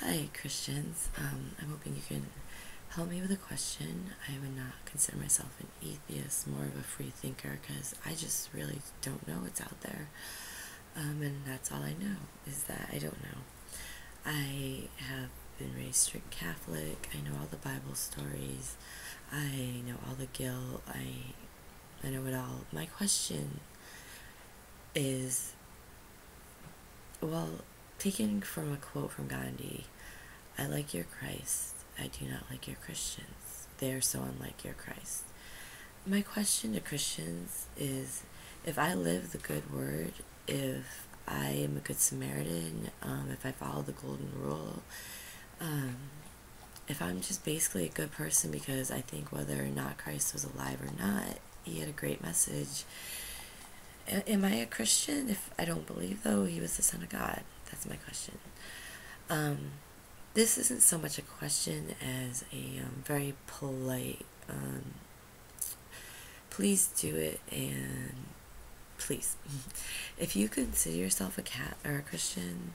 Hi, Christians. Um, I'm hoping you can help me with a question. I would not consider myself an atheist, more of a free thinker, because I just really don't know what's out there. Um, and that's all I know, is that I don't know. I have been raised strict Catholic. I know all the Bible stories. I know all the guilt. I, I know it all. My question is, well, taken from a quote from Gandhi, I like your Christ, I do not like your Christians. They are so unlike your Christ. My question to Christians is if I live the good word, if I am a good Samaritan, um, if I follow the golden rule, um, if I'm just basically a good person because I think whether or not Christ was alive or not, he had a great message. am I a Christian if I don't believe, though, he was the Son of God? That's my question. Um, this isn't so much a question as a um, very polite, um, please do it and please. If you consider yourself a cat or a Christian,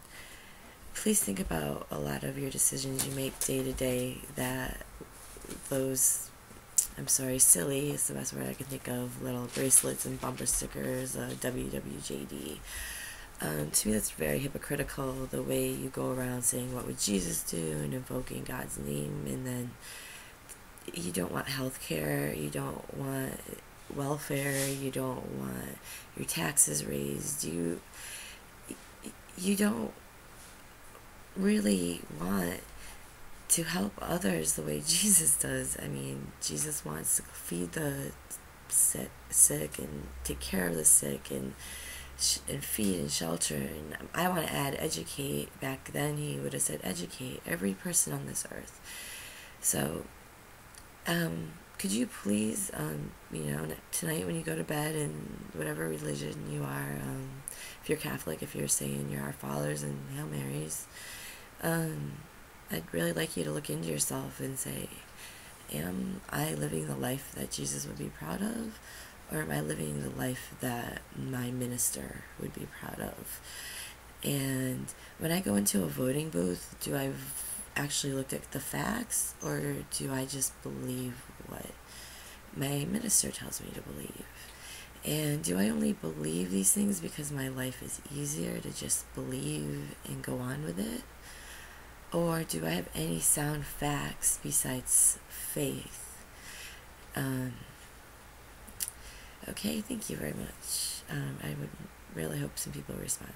please think about a lot of your decisions you make day to day that those I'm sorry, silly is the best word I can think of. Little bracelets and bumper stickers, uh, WWJD. Um, to me, that's very hypocritical. The way you go around saying, "What would Jesus do?" and invoking God's name, and then you don't want health care, you don't want welfare, you don't want your taxes raised, you you don't really want to help others the way Jesus does. I mean, Jesus wants to feed the sick and take care of the sick and and feed and shelter and I want to add educate back then he would have said educate every person on this earth. So um, could you please um, you know tonight when you go to bed and whatever religion you are um, if you're Catholic if you're saying your our fathers and Hail Marys um, I'd really like you to look into yourself and say am I living the life that Jesus would be proud of or am I living the life that my minister would be proud of? And when I go into a voting booth, do I actually look at the facts or do I just believe what my minister tells me to believe? And do I only believe these things because my life is easier to just believe and go on with it? Or do I have any sound facts besides faith? Um, Okay, thank you very much. Um, I would really hope some people respond.